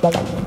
Música